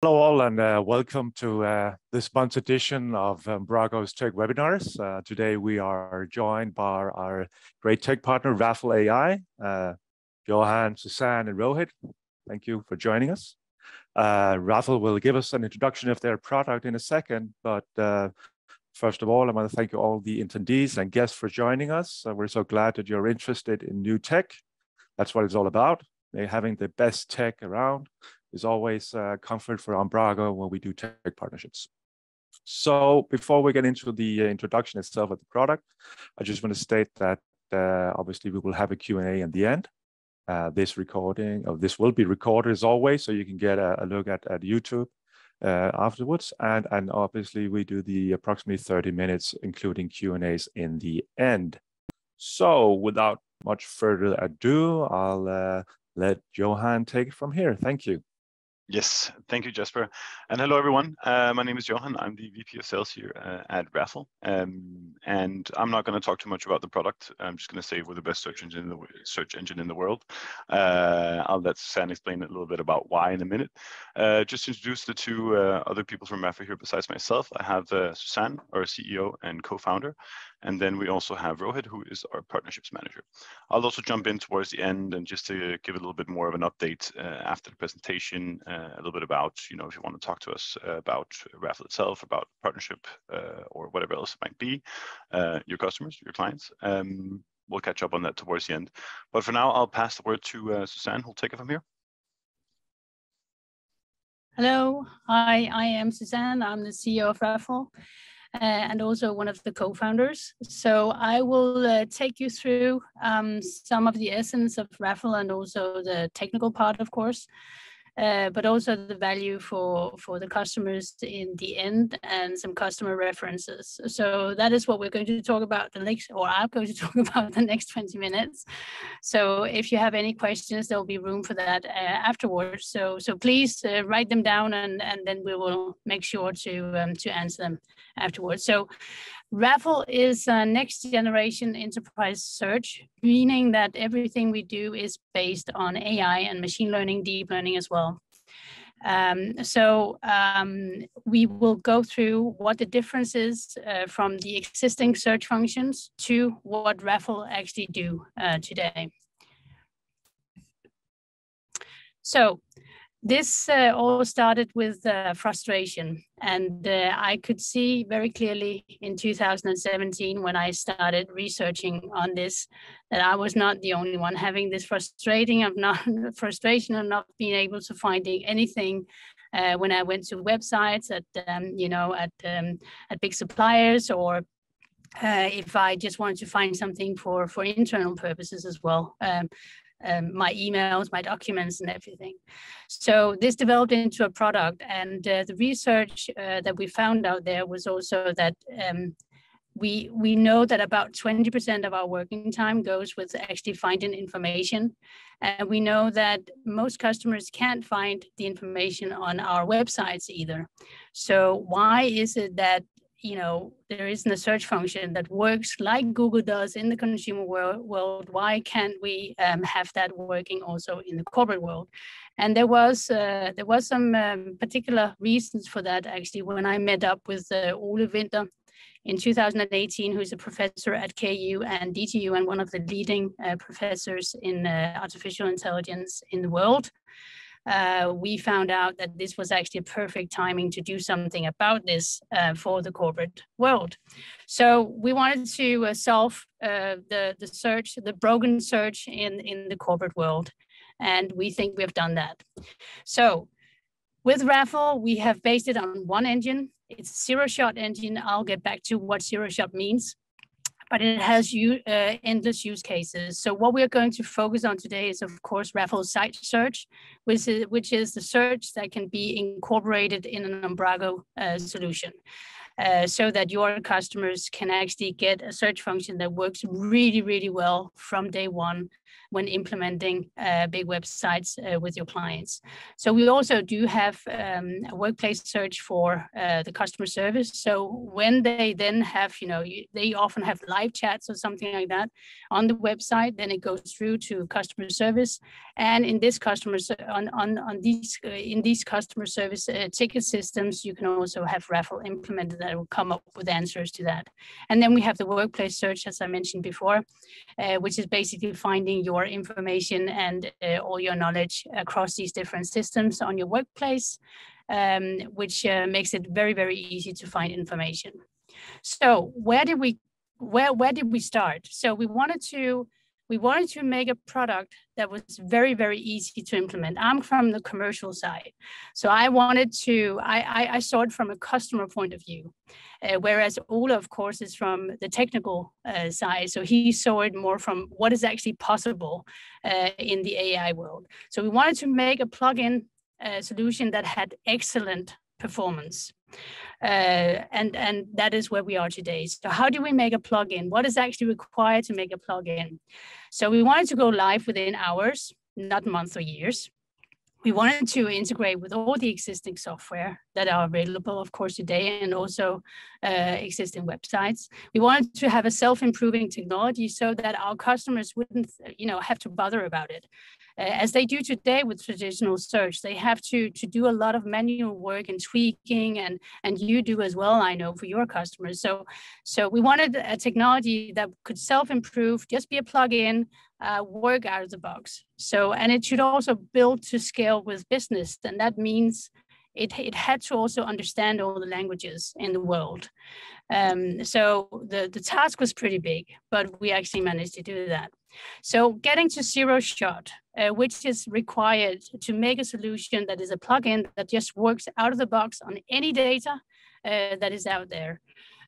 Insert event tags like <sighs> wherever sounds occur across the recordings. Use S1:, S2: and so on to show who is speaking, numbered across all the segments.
S1: Hello all and uh, welcome to uh, this month's edition of Umbraco's Tech Webinars. Uh, today we are joined by our great tech partner Raffle AI, uh, Johan, Suzanne and Rohit. Thank you for joining us. Uh, Raffle will give us an introduction of their product in a second, but uh, first of all, I want to thank you all the attendees and guests for joining us. we're so glad that you're interested in new tech. That's what it's all about, having the best tech around is always a comfort for Umbraco when we do tech partnerships. So before we get into the uh, introduction itself of the product, I just want to state that uh, obviously we will have a Q&A in the end. Uh, this recording of this will be recorded as always, so you can get a, a look at, at YouTube uh, afterwards. And, and obviously we do the approximately 30 minutes, including Q&As in the end. So without much further ado, I'll uh, let Johan take it from here. Thank you.
S2: Yes, thank you, Jesper. And hello, everyone. Uh, my name is Johan. I'm the VP of Sales here uh, at Raffle. Um, and I'm not going to talk too much about the product. I'm just going to say we're the best search engine in the search engine in the world. Uh, I'll let Sam explain a little bit about why in a minute. Uh, just to introduce the two uh, other people from Raffle here besides myself. I have uh, Suzanne, our CEO and co-founder, and then we also have Rohit, who is our partnerships manager. I'll also jump in towards the end and just to give a little bit more of an update uh, after the presentation, uh, a little bit about, you know, if you want to talk to us uh, about Raffle itself, about partnership uh, or whatever else it might be, uh, your customers, your clients. Um, we'll catch up on that towards the end. But for now, I'll pass the word to Suzanne, who'll take it from here.
S3: Hello, hi, I am Suzanne. I'm the CEO of Raffle. Uh, and also one of the co-founders. So I will uh, take you through um, some of the essence of Raffle and also the technical part, of course. Uh, but also the value for for the customers in the end and some customer references. So that is what we're going to talk about the next, or I'm going to <laughs> talk about the next 20 minutes. So if you have any questions, there will be room for that uh, afterwards. So so please uh, write them down and and then we will make sure to um, to answer them afterwards. So Raffle is a next generation enterprise search, meaning that everything we do is based on AI and machine learning, deep learning as well. Um, so um, we will go through what the difference is uh, from the existing search functions to what Raffle actually do uh, today. So this uh, all started with uh, frustration. And uh, I could see very clearly in 2017 when I started researching on this that I was not the only one having this frustrating of not <laughs> frustration of not being able to finding anything uh, when I went to websites at um, you know at um, at big suppliers or uh, if I just wanted to find something for for internal purposes as well. Um, um, my emails, my documents, and everything. So this developed into a product, and uh, the research uh, that we found out there was also that um, we we know that about 20% of our working time goes with actually finding information, and we know that most customers can't find the information on our websites either. So why is it that you know, there isn't a search function that works like Google does in the consumer world, world why can't we um, have that working also in the corporate world? And there was uh, there was some um, particular reasons for that actually when I met up with uh, Ole Winther in 2018, who's a professor at KU and DTU and one of the leading uh, professors in uh, artificial intelligence in the world uh, we found out that this was actually a perfect timing to do something about this uh, for the corporate world. So we wanted to uh, solve uh, the, the search, the broken search in, in the corporate world. And we think we have done that. So with Raffle, we have based it on one engine. It's zero shot engine. I'll get back to what zero shot means but it has uh, endless use cases. So what we're going to focus on today is, of course, Raffle Site Search, which is, which is the search that can be incorporated in an Umbraco uh, solution. Uh, so that your customers can actually get a search function that works really, really well from day one when implementing uh, big websites uh, with your clients. So we also do have um, a workplace search for uh, the customer service. So when they then have, you know, you, they often have live chats or something like that on the website, then it goes through to customer service. And in this customer on on on these uh, in these customer service uh, ticket systems, you can also have Raffle implemented that will come up with answers to that. And then we have the workplace search, as I mentioned before, uh, which is basically finding your information and uh, all your knowledge across these different systems on your workplace, um, which uh, makes it very, very easy to find information. So where did we where where did we start? So we wanted to we wanted to make a product that was very, very easy to implement. I'm from the commercial side. So I wanted to, I, I, I saw it from a customer point of view, uh, whereas Ole, of course, is from the technical uh, side. So he saw it more from what is actually possible uh, in the AI world. So we wanted to make a plugin solution that had excellent performance. Uh, and, and that is where we are today. So how do we make a plugin? What is actually required to make a plugin? So we wanted to go live within hours, not months or years. We wanted to integrate with all the existing software that are available, of course, today, and also uh, existing websites. We wanted to have a self-improving technology so that our customers wouldn't, you know, have to bother about it. Uh, as they do today with traditional search. They have to, to do a lot of manual work and tweaking, and, and you do as well, I know, for your customers. So, so we wanted a technology that could self-improve, just be a plug-in, uh, work out of the box. So, and it should also build to scale with business. And that means it, it had to also understand all the languages in the world. Um, so the, the task was pretty big, but we actually managed to do that. So getting to zero shot, uh, which is required to make a solution that is a plugin that just works out of the box on any data uh, that is out there.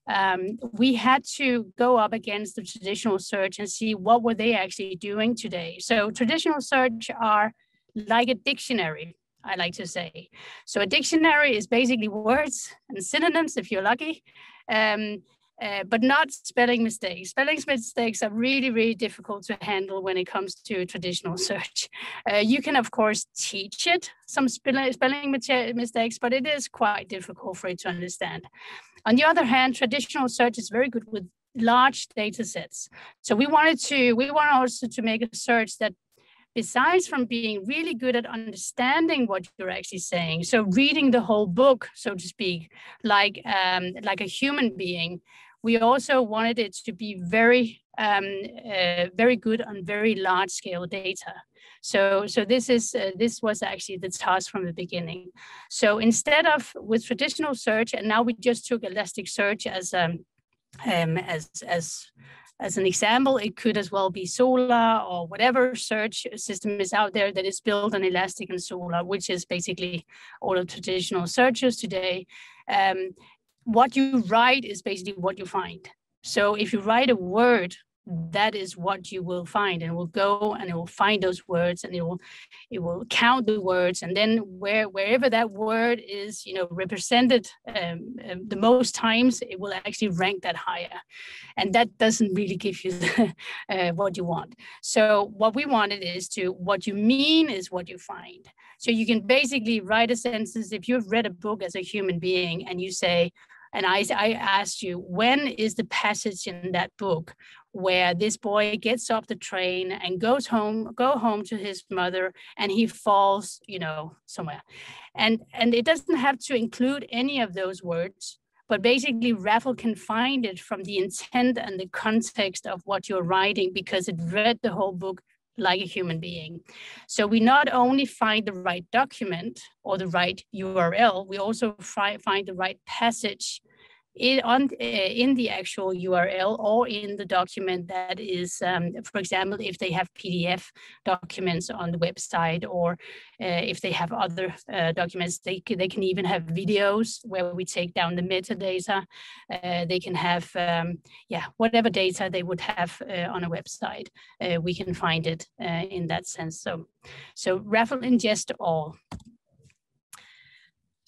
S3: Um, we had to go up against the traditional search and see what were they actually doing today. So traditional search are like a dictionary, I like to say. So a dictionary is basically words and synonyms, if you're lucky, um, uh, but not spelling mistakes. Spelling mistakes are really, really difficult to handle when it comes to traditional <laughs> search. Uh, you can, of course, teach it some spelling, mistakes, but it is quite difficult for it to understand. On the other hand, traditional search is very good with large data sets. So we wanted to, we want also to make a search that besides from being really good at understanding what you're actually saying, so reading the whole book, so to speak, like um, like a human being, we also wanted it to be very um, uh, very good on very large scale data. So, so this is uh, this was actually the task from the beginning. So instead of with traditional search, and now we just took Elasticsearch as um, um, as as as an example, it could as well be Solr or whatever search system is out there that is built on Elastic and Solr, which is basically all of traditional searches today. Um, what you write is basically what you find. So if you write a word that is what you will find and it will go and it will find those words and it will it will count the words and then where wherever that word is you know represented um, um, the most times it will actually rank that higher. And that doesn't really give you <laughs> the, uh, what you want. So what we wanted is to what you mean is what you find so you can basically write a sentence if you've read a book as a human being and you say and I, I asked you, when is the passage in that book where this boy gets off the train and goes home, go home to his mother, and he falls, you know, somewhere. And and it doesn't have to include any of those words, but basically Raffle can find it from the intent and the context of what you're writing because it read the whole book like a human being. So we not only find the right document or the right URL, we also find the right passage in, on, uh, in the actual URL or in the document that is, um, for example, if they have PDF documents on the website or uh, if they have other uh, documents, they, they can even have videos where we take down the metadata. Uh, they can have, um, yeah, whatever data they would have uh, on a website, uh, we can find it in that sense. So, so Raffle ingest all.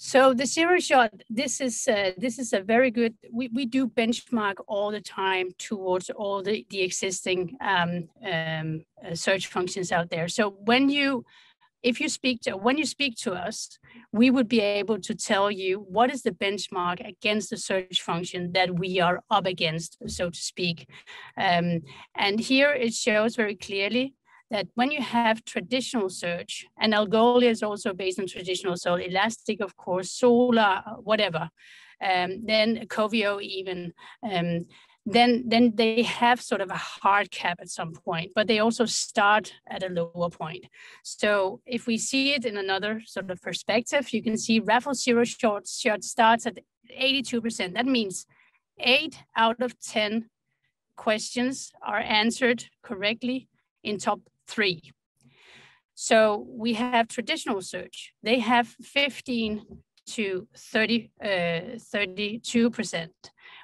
S3: So the zero shot, this is uh, this is a very good. We, we do benchmark all the time towards all the the existing um, um, uh, search functions out there. So when you if you speak to when you speak to us, we would be able to tell you what is the benchmark against the search function that we are up against, so to speak. Um, and here it shows very clearly that when you have traditional search, and Algolia is also based on traditional, so Elastic, of course, Solr, whatever, um, then Coveo even, um, then, then they have sort of a hard cap at some point, but they also start at a lower point. So if we see it in another sort of perspective, you can see Raffle Zero Shot, shot starts at 82%. That means eight out of 10 questions are answered correctly in top three. So we have traditional search. They have 15 to 30, uh, 32%,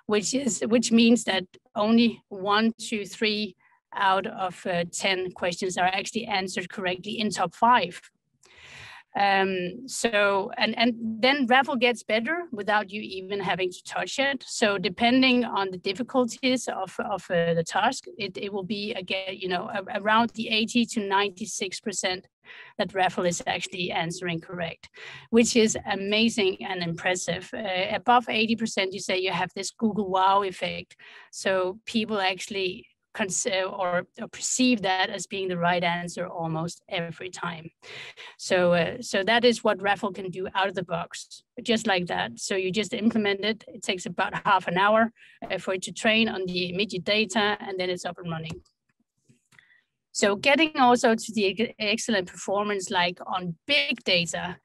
S3: which is which means that only one to three out of uh, 10 questions are actually answered correctly in top five. Um, so, and, and then Raffle gets better without you even having to touch it. So depending on the difficulties of, of uh, the task, it, it will be again, you know, around the 80 to 96% that Raffle is actually answering correct, which is amazing and impressive. Uh, above 80%, you say you have this Google wow effect. So people actually consider or, or, perceive that as being the right answer almost every time. So, uh, so that is what Raffle can do out of the box, just like that. So you just implement it. It takes about half an hour uh, for it to train on the immediate data, and then it's up and running. So getting also to the excellent performance like on big data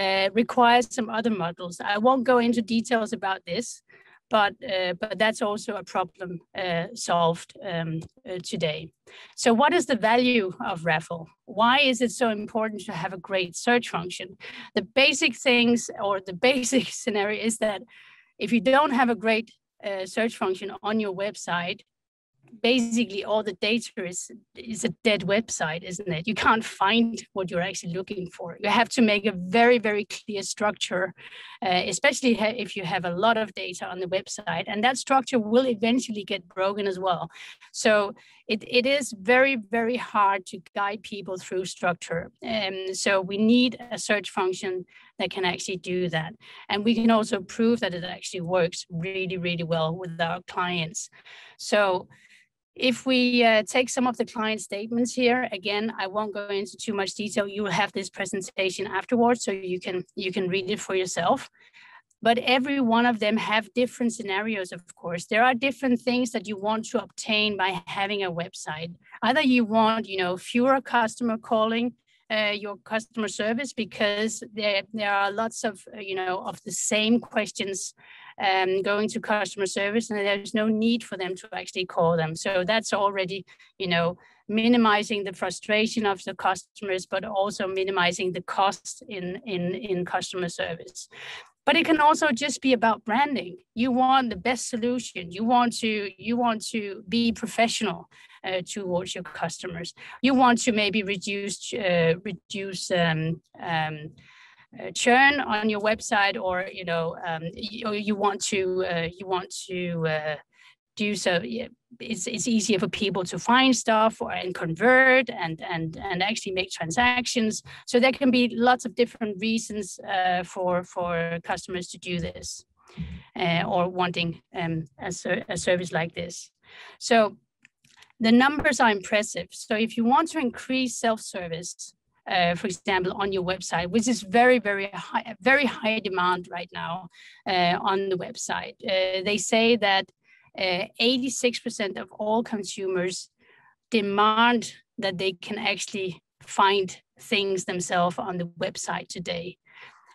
S3: uh, requires some other models. I won't go into details about this, but uh, but that's also a problem uh, solved um, uh, today. So what is the value of Raffle? Why is it so important to have a great search function? The basic things or the <laughs> basic scenario is that if you don't have a great uh, search function on your website, basically all the data is is a dead website isn't it? You can't find what you're actually looking for. You have to make a very very clear structure uh, especially if you have a lot of data on the website and that structure will eventually get broken as well. So it, it is very very hard to guide people through structure and so we need a search function that can actually do that. And we can also prove that it actually works really really well with our clients. So if we uh, take some of the client statements here, again, I won't go into too much detail. You will have this presentation afterwards, so you can you can read it for yourself. But every one of them have different scenarios, of course. There are different things that you want to obtain by having a website. Either you want, you know, fewer customer calling, uh, your customer service because there there are lots of you know of the same questions um, going to customer service and there's no need for them to actually call them. So that's already, you know, minimizing the frustration of the customers, but also minimizing the cost in, in, in customer service. But it can also just be about branding. You want the best solution. You want to you want to be professional uh, towards your customers. You want to maybe reduce uh, reduce um, um, churn on your website or you know um, you, you want to uh, you want to uh, do so it's, it's easier for people to find stuff or, and convert and and and actually make transactions. So there can be lots of different reasons uh, for for customers to do this uh, or wanting um, a, a service like this. So the numbers are impressive. So if you want to increase self-service uh, for example, on your website, which is very, very high, very high demand right now uh, on the website. Uh, they say that 86% uh, of all consumers demand that they can actually find things themselves on the website today.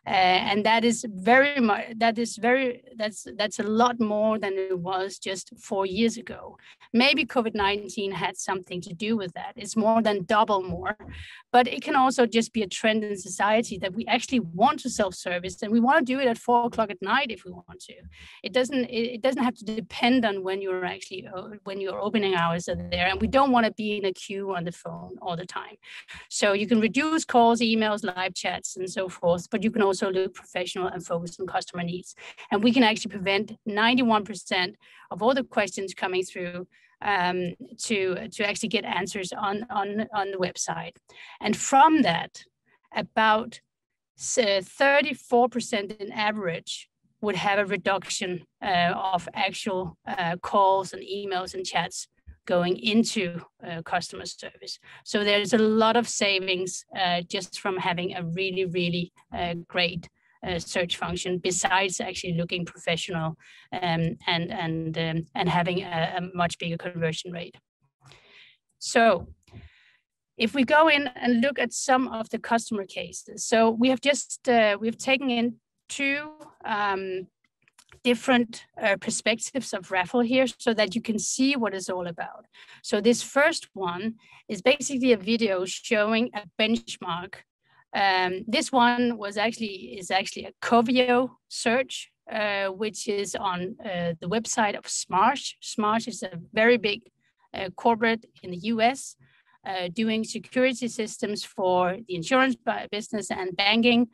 S3: Uh, and that is very much that is very that's that's a lot more than it was just four years ago. Maybe covid-19 had something to do with that. It's more than double more. But it can also just be a trend in society that we actually want to self-service and we want to do it at four o'clock at night if we want to. It doesn't it, doesn't have to depend on when you're actually uh, when your opening hours are there. And we don't want to be in a queue on the phone all the time. So you can reduce calls emails live chats and so forth but you can also also look professional and focus on customer needs. And we can actually prevent 91% of all the questions coming through um, to, to actually get answers on, on, on the website. And from that, about 34% in average would have a reduction uh, of actual uh, calls and emails and chats going into uh, customer service. So there's a lot of savings uh, just from having a really, really uh, great uh, search function besides actually looking professional um, and, and, um, and having a, a much bigger conversion rate. So if we go in and look at some of the customer cases, so we have just, uh, we've taken in two um, different uh, perspectives of raffle here so that you can see what it's all about. So this first one is basically a video showing a benchmark. Um, this one was actually is actually a Coveo search, uh, which is on uh, the website of Smarsh. Smarsh is a very big uh, corporate in the US uh, doing security systems for the insurance business and banking.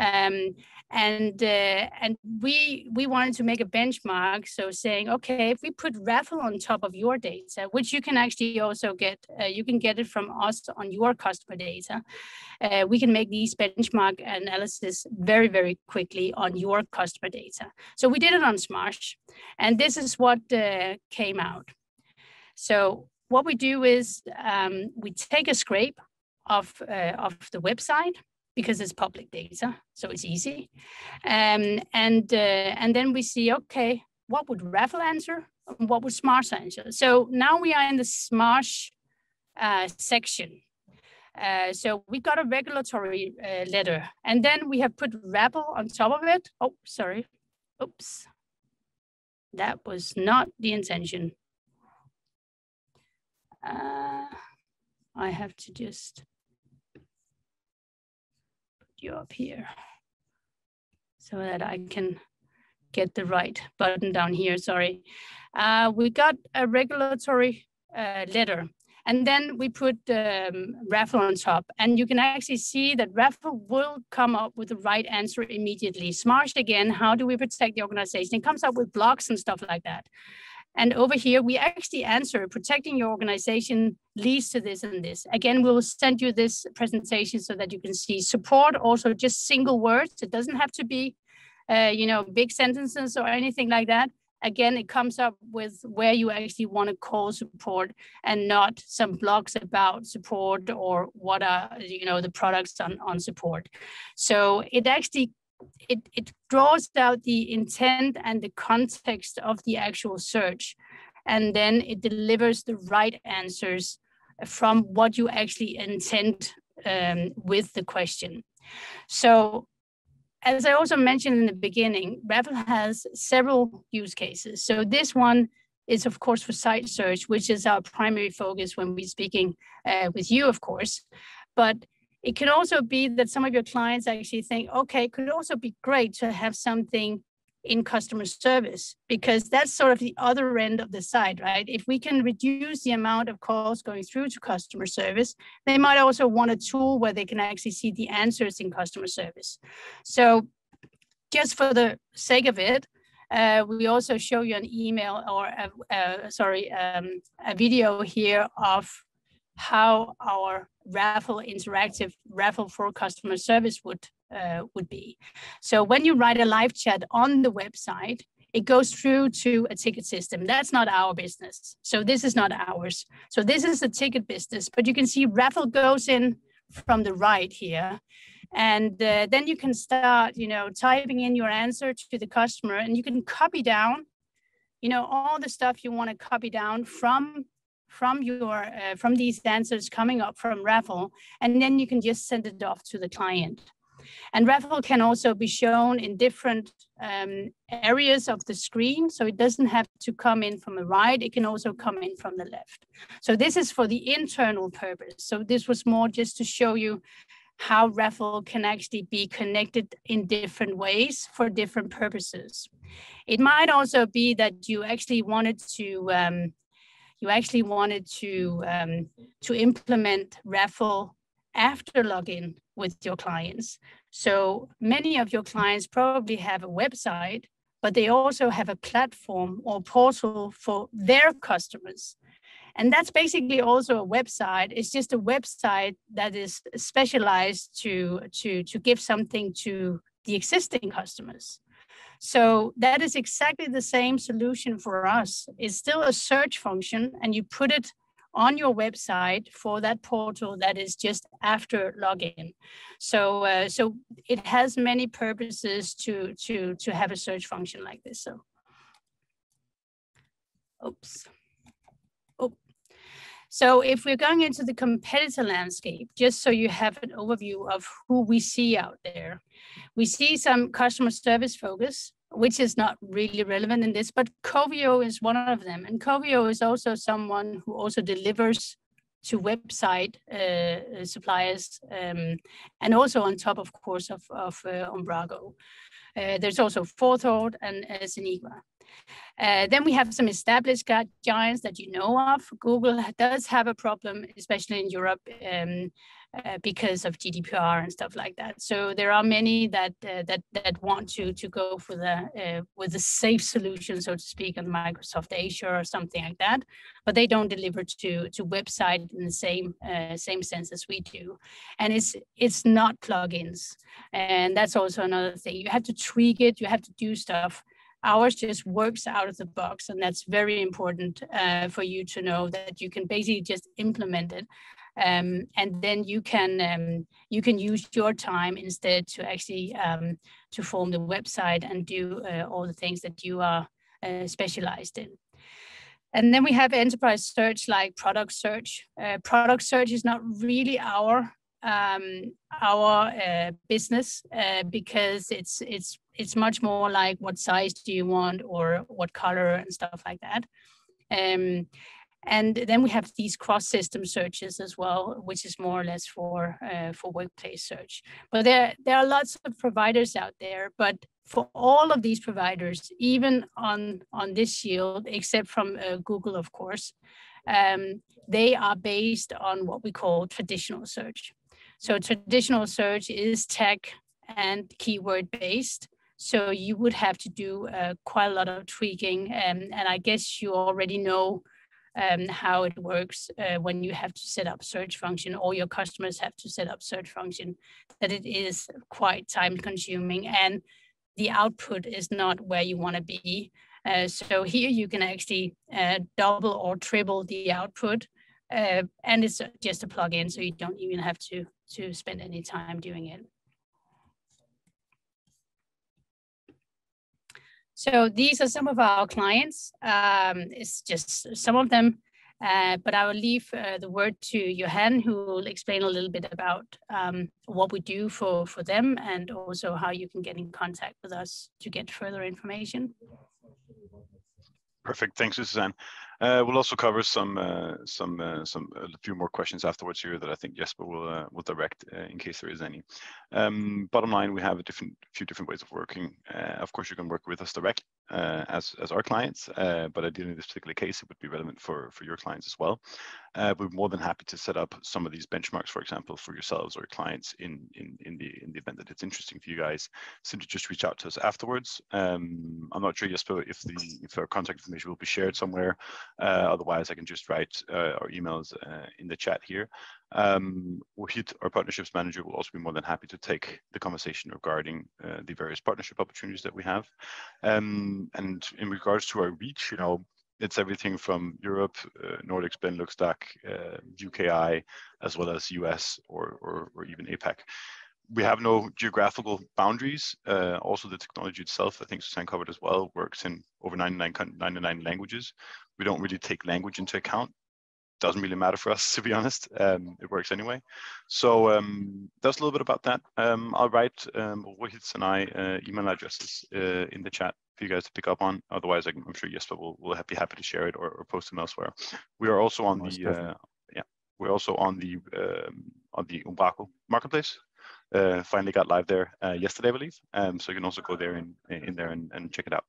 S3: Um, and uh, and we we wanted to make a benchmark so saying okay if we put raffle on top of your data which you can actually also get uh, you can get it from us on your customer data uh, we can make these benchmark analysis very very quickly on your customer data so we did it on smarsh and this is what uh, came out so what we do is um, we take a scrape of, uh, of the website because it's public data, so it's easy. Um, and, uh, and then we see, okay, what would Raffle answer? What would Smarsh answer? So now we are in the Smarsh uh, section. Uh, so we got a regulatory uh, letter, and then we have put Raffle on top of it. Oh, sorry. Oops. That was not the intention uh, I have to just put you up here so that I can get the right button down here, sorry. Uh, we got a regulatory uh, letter and then we put um, Raffle on top and you can actually see that Raffle will come up with the right answer immediately. Smarsh again, how do we protect the organization? It comes up with blocks and stuff like that. And over here, we actually answer protecting your organization leads to this and this. Again, we'll send you this presentation so that you can see support, also just single words. It doesn't have to be, uh, you know, big sentences or anything like that. Again, it comes up with where you actually want to call support and not some blocks about support or what are, you know, the products on, on support. So it actually it, it draws out the intent and the context of the actual search. And then it delivers the right answers from what you actually intend um, with the question. So as I also mentioned in the beginning, Raffle has several use cases. So this one is of course for site search, which is our primary focus when we're speaking uh, with you, of course. But it can also be that some of your clients actually think, okay, it could also be great to have something in customer service because that's sort of the other end of the side, right? If we can reduce the amount of calls going through to customer service, they might also want a tool where they can actually see the answers in customer service. So just for the sake of it, uh, we also show you an email or a, a sorry, um, a video here of how our raffle interactive raffle for customer service would uh, would be. So when you write a live chat on the website, it goes through to a ticket system. That's not our business. So this is not ours. So this is a ticket business, but you can see raffle goes in from the right here. And uh, then you can start, you know, typing in your answer to the customer and you can copy down, you know, all the stuff you want to copy down from from your uh, from these answers coming up from Raffle, and then you can just send it off to the client. And Raffle can also be shown in different um, areas of the screen. So it doesn't have to come in from the right, it can also come in from the left. So this is for the internal purpose. So this was more just to show you how Raffle can actually be connected in different ways for different purposes. It might also be that you actually wanted to um, you actually wanted to um, to implement Raffle after login with your clients. So many of your clients probably have a website, but they also have a platform or portal for their customers. And that's basically also a website. It's just a website that is specialized to, to, to give something to the existing customers. So that is exactly the same solution for us. It's still a search function, and you put it on your website for that portal that is just after login. So uh, so it has many purposes to to to have a search function like this. So, oops. So if we're going into the competitor landscape, just so you have an overview of who we see out there, we see some customer service focus, which is not really relevant in this, but Coveo is one of them. And Coveo is also someone who also delivers to website uh, suppliers, um, and also on top, of course, of, of uh, Umbraco. Uh, there's also Forethought and uh. Uh, then we have some established giants that you know of. Google does have a problem, especially in Europe, um, uh, because of GDPR and stuff like that. So there are many that uh, that that want to to go for the uh, with a safe solution, so to speak, on Microsoft Azure or something like that, but they don't deliver to to website in the same uh, same sense as we do, and it's it's not plugins, and that's also another thing. You have to tweak it, you have to do stuff ours just works out of the box and that's very important uh, for you to know that you can basically just implement it um, and then you can um, you can use your time instead to actually um, to form the website and do uh, all the things that you are uh, specialized in. And then we have enterprise search like product search. Uh, product search is not really our um, our uh, business uh, because it's it's it's much more like what size do you want or what color and stuff like that. Um, and then we have these cross-system searches as well, which is more or less for uh, for workplace search. But there there are lots of providers out there. But for all of these providers, even on on this shield, except from uh, Google, of course, um, they are based on what we call traditional search. So traditional search is tech and keyword based. So you would have to do uh, quite a lot of tweaking, um, and I guess you already know um, how it works uh, when you have to set up search function or your customers have to set up search function, that it is quite time consuming and the output is not where you want to be. Uh, so here you can actually uh, double or triple the output uh, and it's just a plugin so you don't even have to, to spend any time doing it. So these are some of our clients. Um, it's just some of them, uh, but I will leave uh, the word to Johan, who will explain a little bit about um, what we do for, for them and also how you can get in contact with us to get further information.
S2: Perfect. Thanks, Suzanne. Uh, we'll also cover some uh, some uh, some a few more questions afterwards here that I think Jesper will uh, will direct uh, in case there is any. Um, bottom line, we have a different few different ways of working. Uh, of course, you can work with us directly as as our clients, but ideally in this particular case, it would be relevant for for your clients as well. we're more than happy to set up some of these benchmarks, for example, for yourselves or clients in in in the in the event that it's interesting for you guys. Simply just reach out to us afterwards. Um, I'm not sure, Jesper, if the if our contact information will be shared somewhere. Uh, otherwise, I can just write uh, our emails uh, in the chat here. Um, Wahid, our partnerships manager, will also be more than happy to take the conversation regarding uh, the various partnership opportunities that we have. Um, and in regards to our reach, you know, it's everything from Europe, uh, Nordics, Benelux, DACH, uh, UKI, as well as US or, or, or even APAC we have no geographical boundaries. Uh, also, the technology itself, I think Suzanne covered as well, works in over 99, 99 languages. We don't really take language into account. Doesn't really matter for us, to be honest. Um, it works anyway. So um, that's a little bit about that. Um, I'll write um, Rohit's and I uh, email addresses uh, in the chat for you guys to pick up on. Otherwise, I'm sure Jesper will, will be happy to share it or, or post them elsewhere. We are also on the uh, yeah, we're also on the um, on the Umbraco marketplace uh, finally got live there uh, yesterday, I believe. Um, so you can also go there in, in there and, and check it out.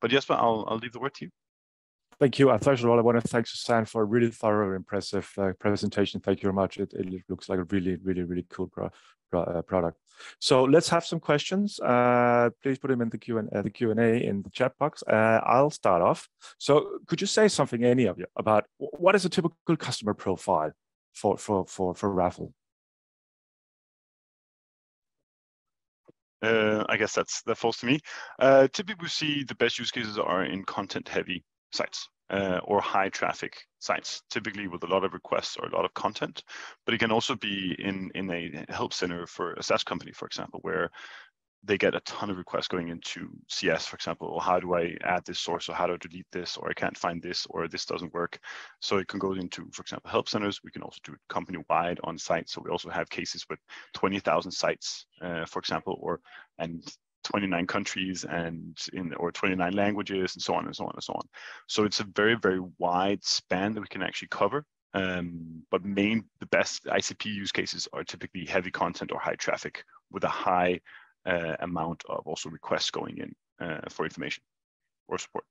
S2: But Jesper, I'll, I'll leave the word to you.
S1: Thank you. First of all, I want to thank Suzanne for a really thorough, impressive uh, presentation. Thank you very much. It, it, looks like a really, really, really cool pro pro product. So let's have some questions. Uh, please put them in the Q and uh, the Q and A in the chat box. Uh, I'll start off. So could you say something, any of you, about what is a typical customer profile for for for for Raffle?
S2: Uh, I guess that's that falls to me. Uh, typically, we see the best use cases are in content-heavy sites uh, or high-traffic sites, typically with a lot of requests or a lot of content. But it can also be in in a help center for a SaaS company, for example, where they get a ton of requests going into CS, for example, or how do I add this source, or how do I delete this, or I can't find this, or this doesn't work. So it can go into, for example, help centers. We can also do it company-wide on site. So we also have cases with 20,000 sites, uh, for example, or and 29 countries and in or 29 languages and so on and so on and so on. So it's a very, very wide span that we can actually cover. Um, but main, the best ICP use cases are typically heavy content or high traffic with a high uh, amount of also requests going in uh, for information or support.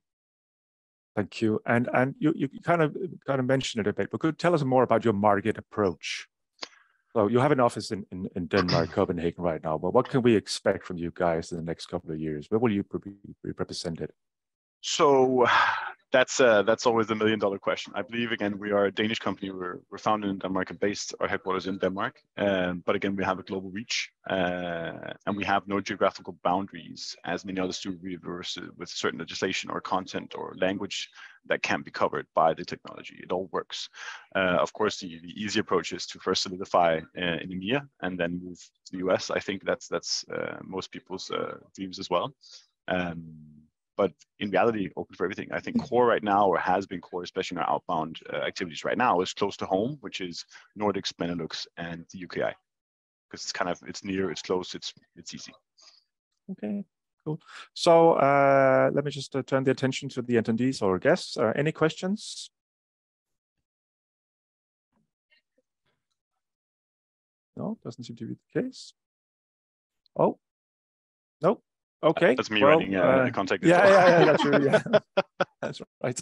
S1: Thank you. And and you, you kind of kind of mentioned it a bit, but could tell us more about your market approach? So you have an office in, in, in Denmark, Copenhagen right now, but what can we expect from you guys in the next couple of years? Where will you be represented?
S2: So <sighs> that's uh, that's always the million dollar question. I believe again we are a Danish company. We're we're founded in Denmark and based our headquarters in Denmark. Um, but again, we have a global reach uh, and we have no geographical boundaries, as many others do, with certain legislation or content or language that can't be covered by the technology. It all works. Uh, of course, the, the, easy approach is to first solidify uh, in EMEA and then move to the US. I think that's that's uh, most people's uh, dreams as well. Um, but in reality, open for everything. I think core right now, or has been core, especially in our outbound uh, activities right now, is close to home, which is Nordics, Benelux, and the UKI, because it's kind of it's near, it's close, it's it's easy.
S1: Okay, cool. So uh, let me just uh, turn the attention to the attendees or guests. Uh, any questions? No, doesn't seem to be the case. Oh, no, Okay.
S2: That's me well, writing uh, uh, contact.
S1: Yeah, yeah, yeah, that's true. <laughs> Yeah, <laughs> that's right.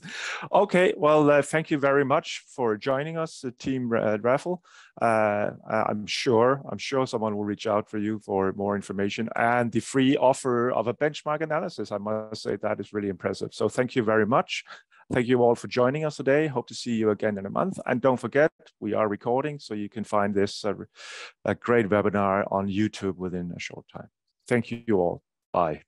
S1: Okay. Well, uh, thank you very much for joining us, uh, Team uh, Raffle. Uh, I'm sure, I'm sure someone will reach out for you for more information and the free offer of a benchmark analysis. I must say that is really impressive. So thank you very much. Thank you all for joining us today. Hope to see you again in a month. And don't forget, we are recording, so you can find this uh, a great webinar on YouTube within a short time. Thank you all. Bye.